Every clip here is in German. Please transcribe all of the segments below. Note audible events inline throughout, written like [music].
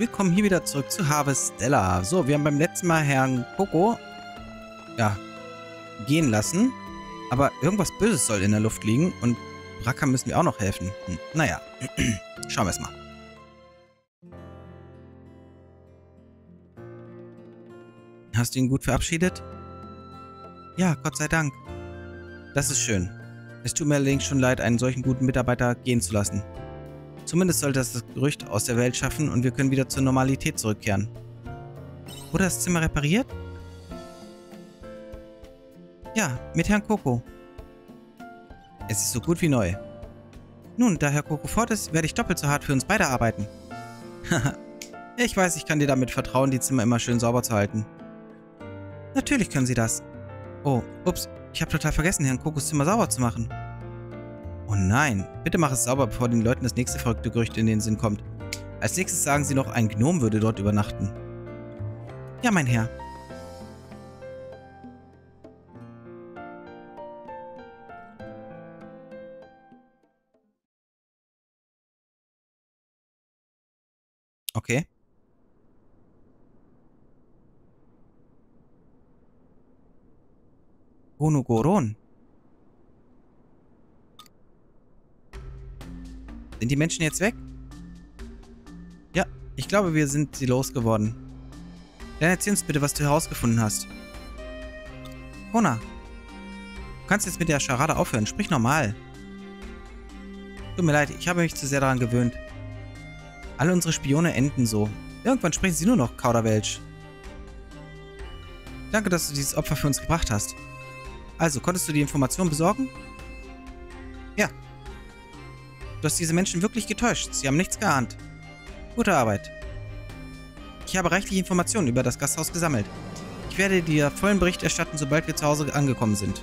willkommen hier wieder zurück zu Harvestella. So, wir haben beim letzten Mal Herrn Coco, ja, gehen lassen. Aber irgendwas Böses soll in der Luft liegen und Bracca müssen wir auch noch helfen. Hm, naja, [clears throat] schauen wir es mal. Hast du ihn gut verabschiedet? Ja, Gott sei Dank. Das ist schön. Es tut mir allerdings schon leid, einen solchen guten Mitarbeiter gehen zu lassen. Zumindest sollte das das Gerücht aus der Welt schaffen und wir können wieder zur Normalität zurückkehren. Wurde das Zimmer repariert? Ja, mit Herrn Coco. Es ist so gut wie neu. Nun, da Herr Coco fort ist, werde ich doppelt so hart für uns beide arbeiten. [laughs] ich weiß, ich kann dir damit vertrauen, die Zimmer immer schön sauber zu halten. Natürlich können Sie das. Oh, ups, ich habe total vergessen, Herrn Kokos Zimmer sauber zu machen. Oh nein, bitte mach es sauber, bevor den Leuten das nächste verrückte Gerücht in den Sinn kommt. Als nächstes sagen sie noch, ein Gnom würde dort übernachten. Ja, mein Herr. Okay. Goron. Sind die Menschen jetzt weg? Ja, ich glaube, wir sind sie losgeworden. Dann erzähl uns bitte, was du herausgefunden hast. Kona, du kannst jetzt mit der Scharade aufhören. Sprich normal. Tut mir leid, ich habe mich zu sehr daran gewöhnt. Alle unsere Spione enden so. Irgendwann sprechen sie nur noch Kauderwelsch. Danke, dass du dieses Opfer für uns gebracht hast. Also, konntest du die Information besorgen? Du hast diese Menschen wirklich getäuscht. Sie haben nichts geahnt. Gute Arbeit. Ich habe reichlich Informationen über das Gasthaus gesammelt. Ich werde dir vollen Bericht erstatten, sobald wir zu Hause angekommen sind.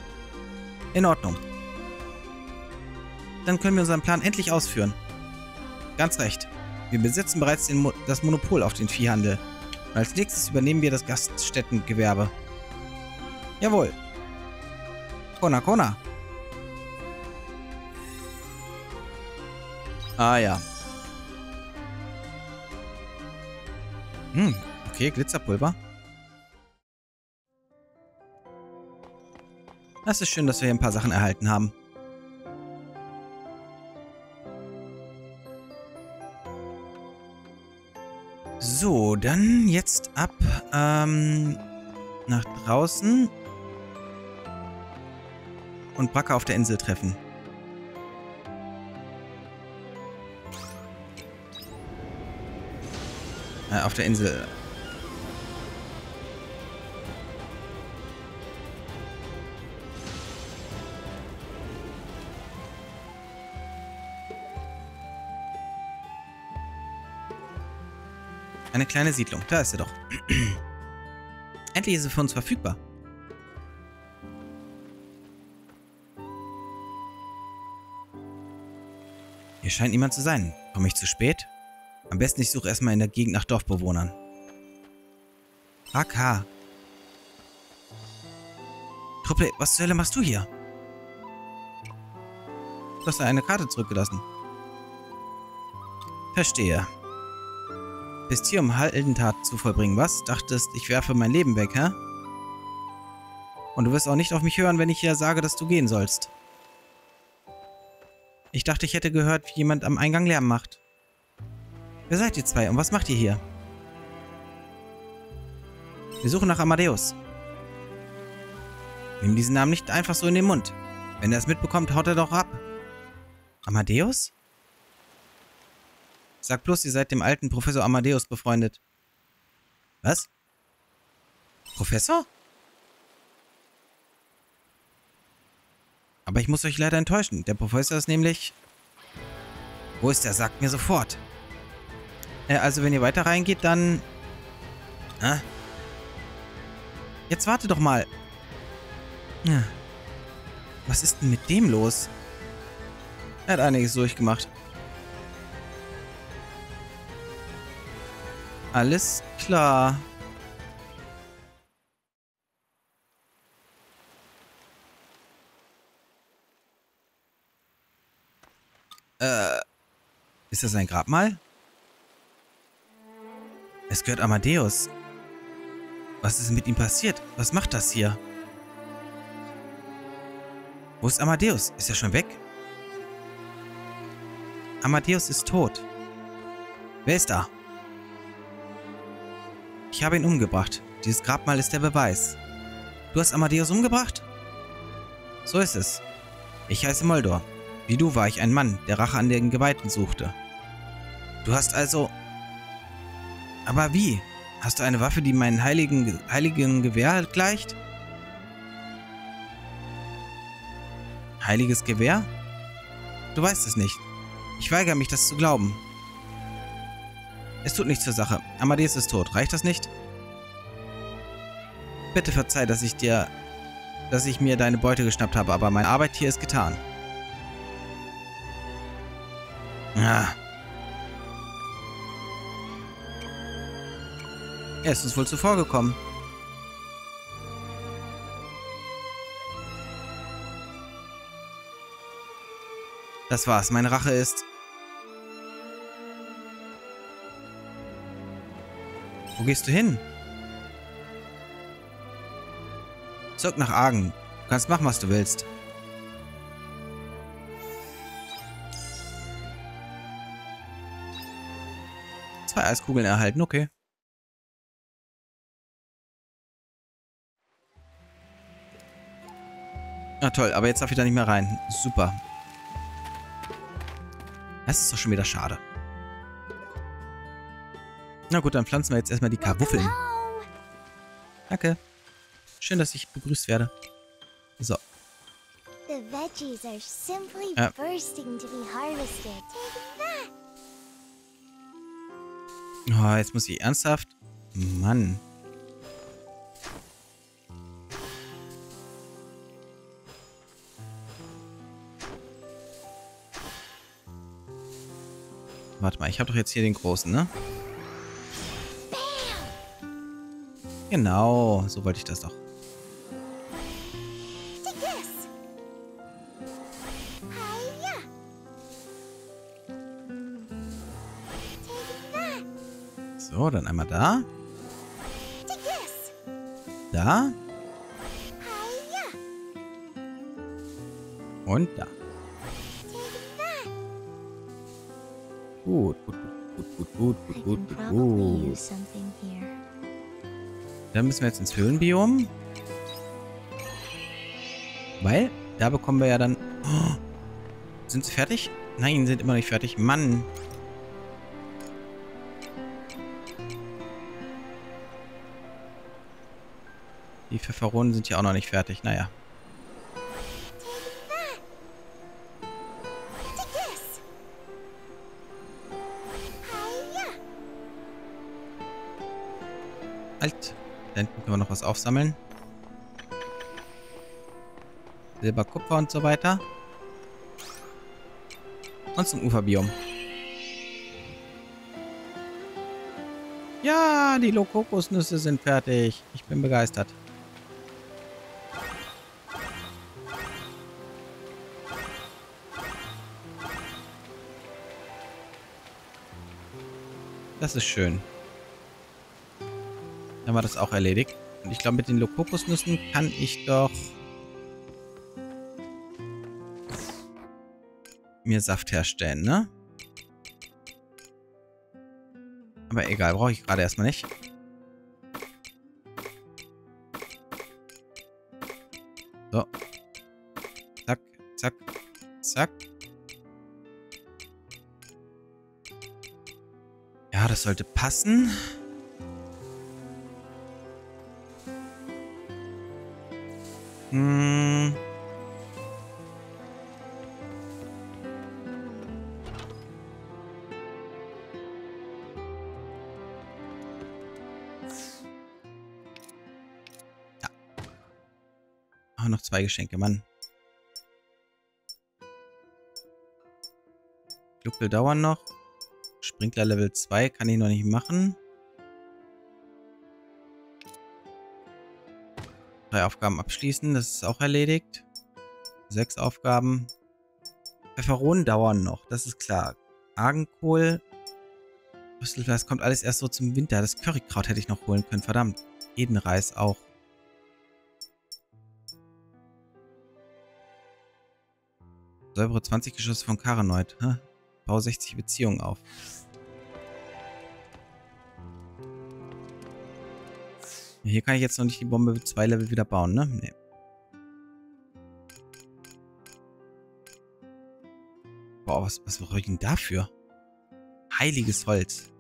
In Ordnung. Dann können wir unseren Plan endlich ausführen. Ganz recht. Wir besitzen bereits Mo das Monopol auf den Viehhandel. Und als nächstes übernehmen wir das Gaststättengewerbe. Jawohl. Kona, Kona. Ah ja. Hm, okay, Glitzerpulver. Das ist schön, dass wir hier ein paar Sachen erhalten haben. So, dann jetzt ab ähm, nach draußen und Bracke auf der Insel treffen. Äh, auf der Insel. Eine kleine Siedlung. Da ist sie doch. [clears throat] Endlich ist sie für uns verfügbar. Hier scheint niemand zu sein. Komme ich zu spät? Am besten ich suche erstmal in der Gegend nach Dorfbewohnern. AK. Truppe, was zur Hölle machst du hier? Du hast eine Karte zurückgelassen. Verstehe. Bist hier, um Heldentat zu vollbringen, was? Dachtest, ich werfe mein Leben weg, hä? Und du wirst auch nicht auf mich hören, wenn ich hier sage, dass du gehen sollst. Ich dachte, ich hätte gehört, wie jemand am Eingang Lärm macht. Wer seid ihr zwei und was macht ihr hier? Wir suchen nach Amadeus. Nimm diesen Namen nicht einfach so in den Mund. Wenn er es mitbekommt, haut er doch ab. Amadeus? Sag bloß, ihr seid dem alten Professor Amadeus befreundet. Was? Professor? Aber ich muss euch leider enttäuschen. Der Professor ist nämlich... Wo ist der? Sagt mir sofort. Äh, also, wenn ihr weiter reingeht, dann... Ah. Jetzt warte doch mal. Ja. Was ist denn mit dem los? Er hat einiges durchgemacht. Alles klar. Äh, ist das ein Grabmal? Es gehört Amadeus. Was ist mit ihm passiert? Was macht das hier? Wo ist Amadeus? Ist er schon weg? Amadeus ist tot. Wer ist da? Ich habe ihn umgebracht. Dieses Grabmal ist der Beweis. Du hast Amadeus umgebracht? So ist es. Ich heiße Moldor. Wie du war ich ein Mann, der Rache an den Geweihten suchte. Du hast also... Aber wie? Hast du eine Waffe, die meinem heiligen, heiligen Gewehr gleicht? Heiliges Gewehr? Du weißt es nicht. Ich weigere mich, das zu glauben. Es tut nichts zur Sache. Amadeus ist tot. Reicht das nicht? Bitte verzeih, dass ich dir... dass ich mir deine Beute geschnappt habe, aber meine Arbeit hier ist getan. Ja. Er ist uns wohl zuvor gekommen. Das war's. Meine Rache ist... Wo gehst du hin? Zurück nach Argen. Du kannst machen, was du willst. Zwei Eiskugeln erhalten, okay. Na toll, aber jetzt darf ich da nicht mehr rein. Super. Das ist doch schon wieder schade. Na gut, dann pflanzen wir jetzt erstmal die Karwuffeln. Danke. Schön, dass ich begrüßt werde. So. Ja. Oh, jetzt muss ich ernsthaft... Mann. Warte mal, ich habe doch jetzt hier den großen, ne? Genau, so wollte ich das doch. So, dann einmal da. Da. Und da. Gut, gut, gut, gut, gut, gut, gut, gut, gut. Dann müssen wir jetzt ins Höhlenbiom. Weil, da bekommen wir ja dann... Oh, sind sie fertig? Nein, sind immer nicht fertig. Mann. Die Pfefferonen sind ja auch noch nicht fertig. Naja. Halt. Da hinten können wir noch was aufsammeln. Silber, Kupfer und so weiter. Und zum Uferbiom. Ja, die Lokokosnüsse sind fertig. Ich bin begeistert. Das ist schön. War das auch erledigt. Und ich glaube, mit den Lokokosnüssen kann ich doch mir Saft herstellen, ne? Aber egal, brauche ich gerade erstmal nicht. So. Zack, zack, zack. Ja, das sollte passen. Hm. Ja. Oh, noch zwei Geschenke, Mann. Gluckel dauern noch. Sprinkler Level 2 kann ich noch nicht machen. Drei Aufgaben abschließen, das ist auch erledigt. Sechs Aufgaben. Pfefferonen dauern noch, das ist klar. Argenkohl Das kommt alles erst so zum Winter. Das Currykraut hätte ich noch holen können. Verdammt. Edenreis auch. Säubere 20 Geschosse von Karenoid. Bau 60 Beziehungen auf. Hier kann ich jetzt noch nicht die Bombe zwei Level wieder bauen, ne? Nee. Boah, was, was brauche ich denn dafür? Heiliges Holz.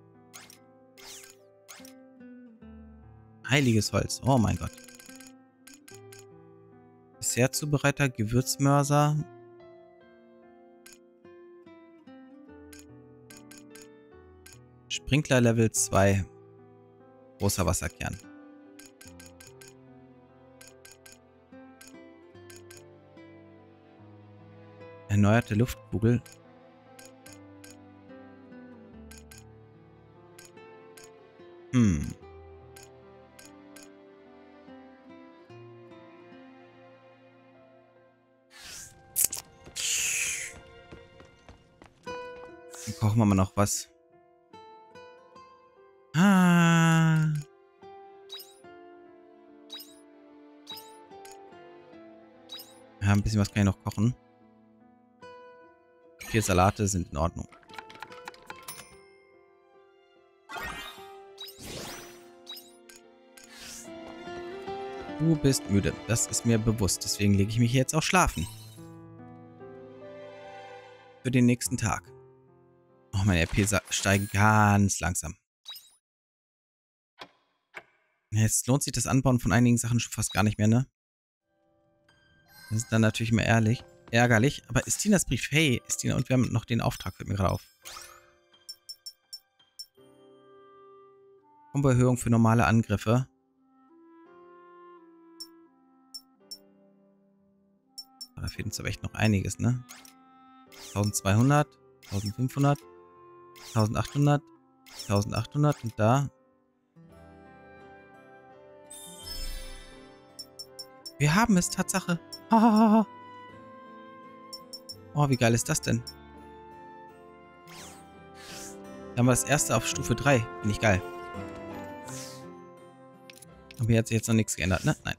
Heiliges Holz. Oh mein Gott. Dessertzubereiter, Gewürzmörser. Sprinkler Level 2. Großer Wasserkern. Erneuerte Luftkugel. Hm. Dann kochen wir mal noch was. Ah. Ja, ein bisschen was kann ich noch kochen. Vier Salate sind in Ordnung. Du bist müde. Das ist mir bewusst. Deswegen lege ich mich jetzt auch schlafen. Für den nächsten Tag. Oh, meine RP steigt ganz langsam. Jetzt lohnt sich das Anbauen von einigen Sachen schon fast gar nicht mehr, ne? Das ist dann natürlich immer ehrlich ärgerlich. Aber Istinas Brief, hey, Istina, und wir haben noch den Auftrag, fällt mir gerade auf. Komboerhöhung für normale Angriffe. Ah, da fehlt uns aber echt noch einiges, ne? 1200, 1500, 1800, 1800 und da. Wir haben es, Tatsache. Hahaha. Oh, wie geil ist das denn? Dann wir das erste auf Stufe 3. Finde ich geil. Aber hier hat sich jetzt noch nichts geändert, ne? Nein.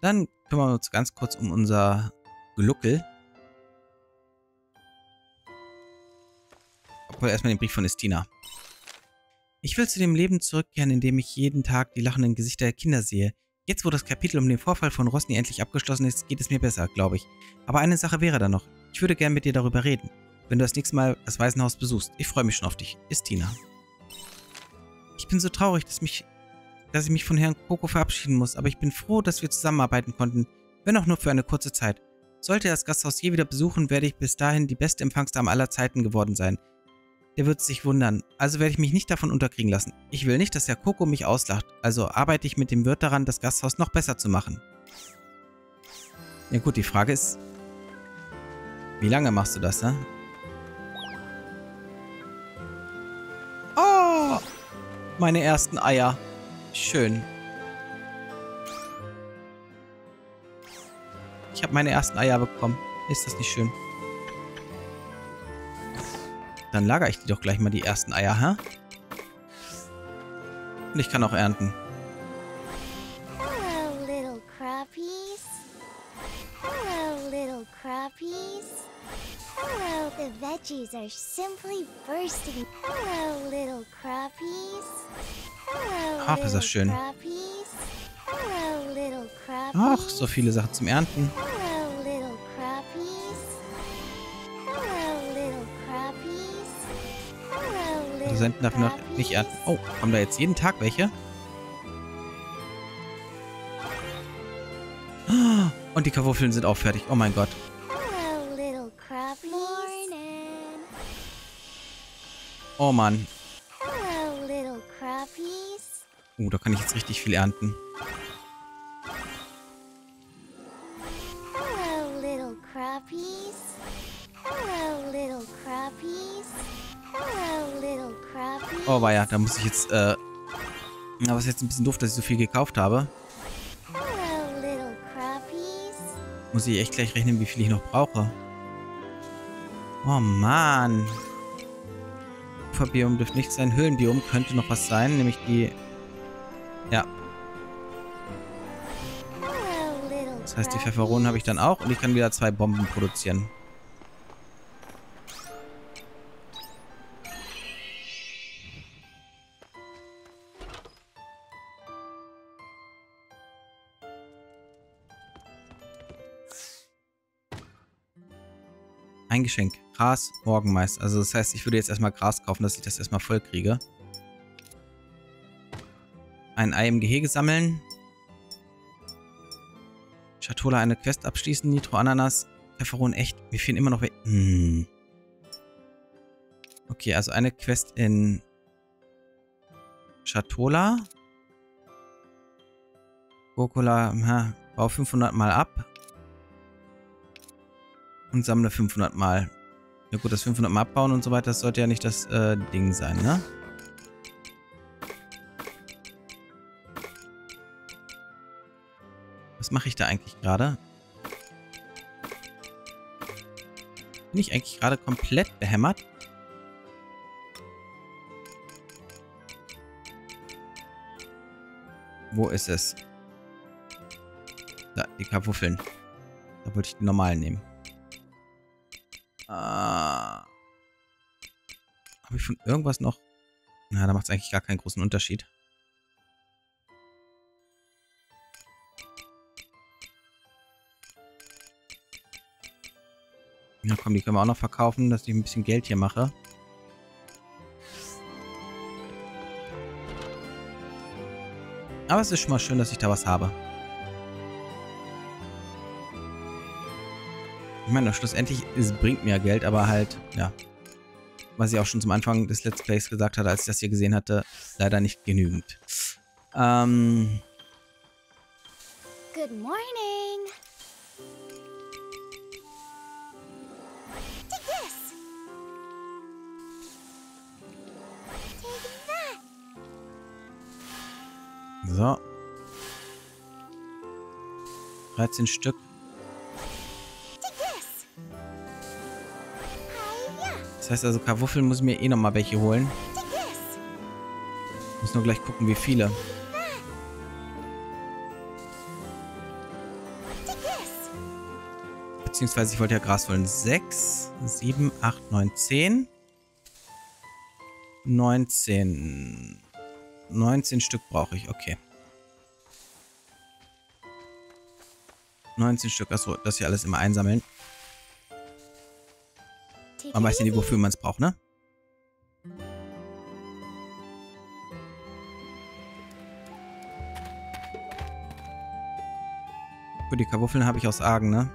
Dann kümmern wir uns ganz kurz um unser Gluckel. Obwohl erstmal den Brief von Estina. Ich will zu dem Leben zurückkehren, in dem ich jeden Tag die lachenden Gesichter der Kinder sehe, Jetzt, wo das Kapitel um den Vorfall von Rosny endlich abgeschlossen ist, geht es mir besser, glaube ich. Aber eine Sache wäre da noch. Ich würde gern mit dir darüber reden, wenn du das nächste Mal das Waisenhaus besuchst. Ich freue mich schon auf dich. Ist Tina. Ich bin so traurig, dass, mich, dass ich mich von Herrn Coco verabschieden muss, aber ich bin froh, dass wir zusammenarbeiten konnten, wenn auch nur für eine kurze Zeit. Sollte er das Gasthaus je wieder besuchen, werde ich bis dahin die beste Empfangsdame aller Zeiten geworden sein. Der wird sich wundern. Also werde ich mich nicht davon unterkriegen lassen. Ich will nicht, dass der Coco mich auslacht. Also arbeite ich mit dem Wirt daran, das Gasthaus noch besser zu machen. Ja gut, die Frage ist, wie lange machst du das, ne? Oh! Meine ersten Eier. Schön. Ich habe meine ersten Eier bekommen. Ist das nicht schön? Dann lagere ich die doch gleich mal die ersten Eier, hä? Und ich kann auch ernten. Hello. Hello, little crappies. Hello, the veggies are simply bursting. Hello, little crappies. Hello, Ach, ist das schön. Ach, so viele Sachen zum Ernten. Produzenten darf noch nicht ernten. Oh, kommen da jetzt jeden Tag welche? Und die Kartoffeln sind auch fertig. Oh mein Gott. Oh Mann. Oh, da kann ich jetzt richtig viel ernten. Oh, war ja, da muss ich jetzt, äh... Aber es ist jetzt ein bisschen doof, dass ich so viel gekauft habe. Muss ich echt gleich rechnen, wie viel ich noch brauche. Oh, Mann. Uferbiom dürfte nicht sein. Höhlenbiom könnte noch was sein, nämlich die... Ja. Das heißt, die Pfefferonen habe ich dann auch und ich kann wieder zwei Bomben produzieren. Ein Geschenk. Gras, Morgenmeister. Also das heißt, ich würde jetzt erstmal Gras kaufen, dass ich das erstmal voll kriege. Ein Ei im Gehege sammeln. Schatola eine Quest abschließen. Nitro Ananas. Pfefferon echt. Mir fehlen immer noch... Hm. Okay, also eine Quest in Schatola. Gurkula, bau 500 mal ab und sammle 500 Mal. Ja gut, das 500 Mal abbauen und so weiter, das sollte ja nicht das äh, Ding sein, ne? Was mache ich da eigentlich gerade? Bin ich eigentlich gerade komplett behämmert? Wo ist es? Da, die Kartoffeln. Da wollte ich die normalen nehmen. Habe ich von irgendwas noch... Na, da macht es eigentlich gar keinen großen Unterschied. Ja komm, die können wir auch noch verkaufen, dass ich ein bisschen Geld hier mache. Aber es ist schon mal schön, dass ich da was habe. Ich meine, schlussendlich, es bringt mir Geld, aber halt, ja. Was ich auch schon zum Anfang des Let's Plays gesagt hatte, als ich das hier gesehen hatte, leider nicht genügend. Ähm. Good morning. So. 13 Stück. Heißt also, Karwuffeln muss ich mir eh nochmal welche holen. Muss nur gleich gucken, wie viele. Beziehungsweise ich wollte ja Gras holen. 6, 7, 8, 9, 10. 19. 19 Stück brauche ich, okay. 19 Stück, achso, das hier alles immer einsammeln. Man weiß ja nicht, wofür man es braucht, ne? Für die Kartoffeln habe ich aus Argen, ne?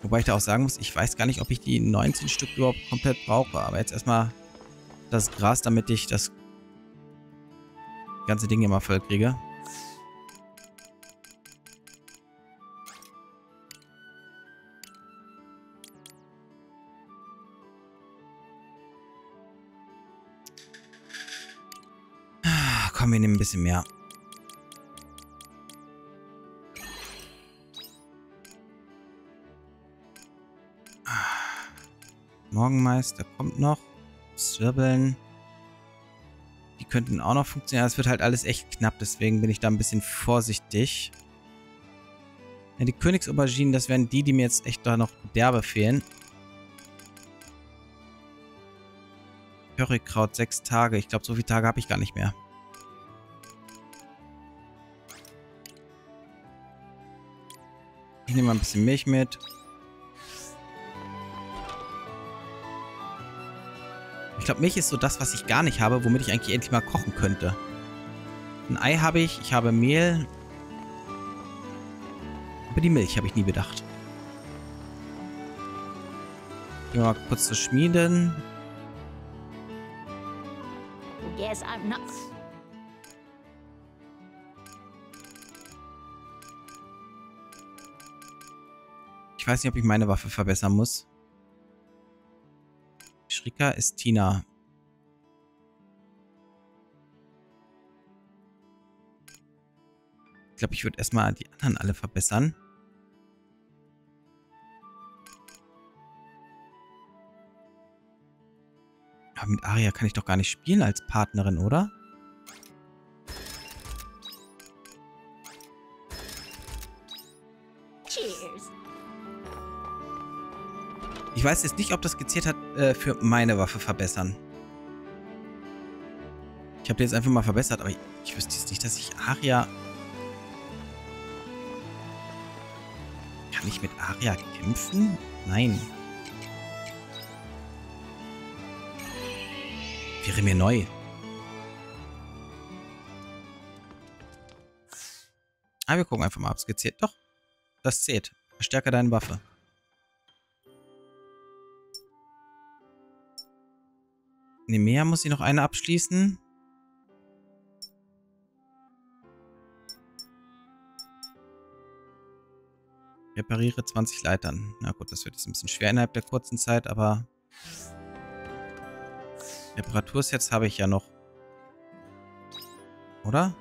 Wobei ich da auch sagen muss, ich weiß gar nicht, ob ich die 19 Stück überhaupt komplett brauche. Aber jetzt erstmal das Gras, damit ich das ganze Ding immer voll kriege. Komm, wir nehmen ein bisschen mehr. Morgenmeister kommt noch. Zwirbeln. Die könnten auch noch funktionieren. Es wird halt alles echt knapp, deswegen bin ich da ein bisschen vorsichtig. Ja, die Königsauberginen, das wären die, die mir jetzt echt da noch derbe fehlen. Currykraut, sechs Tage. Ich glaube, so viele Tage habe ich gar nicht mehr. Ich nehme mal ein bisschen Milch mit. Ich glaube, Milch ist so das, was ich gar nicht habe, womit ich eigentlich endlich mal kochen könnte. Ein Ei habe ich, ich habe Mehl. Aber die Milch habe ich nie bedacht. Gehen wir mal kurz zu Schmieden. Yes, I'm not weiß nicht, ob ich meine Waffe verbessern muss. Shrika ist Tina. Ich glaube, ich würde erstmal die anderen alle verbessern. Aber mit Aria kann ich doch gar nicht spielen als Partnerin, oder? Ich weiß jetzt nicht, ob das gezählt hat äh, für meine Waffe verbessern. Ich habe die jetzt einfach mal verbessert, aber ich, ich wüsste jetzt nicht, dass ich Aria... Kann ich mit Aria kämpfen? Nein. Wäre mir neu. Ah, wir gucken einfach mal, ob es gezählt. Doch, das zählt. Verstärke deine Waffe. Ne, mehr muss ich noch eine abschließen. Repariere 20 Leitern. Na gut, das wird jetzt ein bisschen schwer innerhalb der kurzen Zeit, aber... Reparatursets habe ich ja noch. Oder?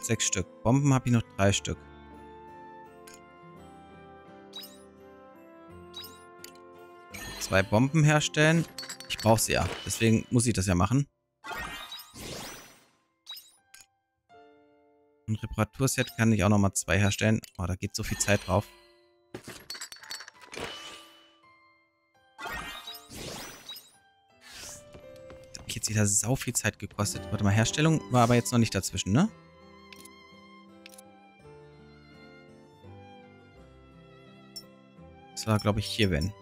Sechs Stück. Bomben habe ich noch drei Stück. Zwei Bomben herstellen. Ich brauche sie ja. Deswegen muss ich das ja machen. Ein Reparaturset kann ich auch nochmal zwei herstellen. Oh, da geht so viel Zeit drauf. Das hat jetzt wieder sau viel Zeit gekostet. Warte mal, Herstellung war aber jetzt noch nicht dazwischen, ne? Das war, glaube ich, hier, wenn.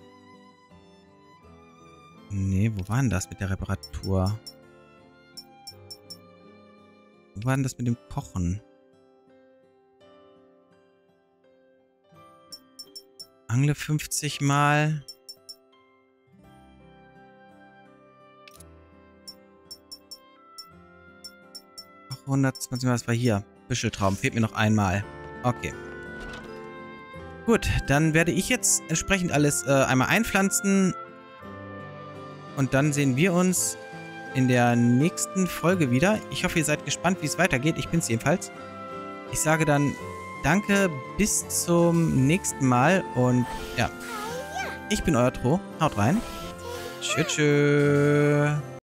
Wo war denn das mit der Reparatur? Wo war denn das mit dem Kochen? Angle 50 mal. Ach, 120 mal, das war hier. Büscheltraum, fehlt mir noch einmal. Okay. Gut, dann werde ich jetzt entsprechend alles äh, einmal einpflanzen. Und dann sehen wir uns in der nächsten Folge wieder. Ich hoffe, ihr seid gespannt, wie es weitergeht. Ich bin es jedenfalls. Ich sage dann danke, bis zum nächsten Mal und ja, ich bin euer Tro. Haut rein. Tschüss. tschüss.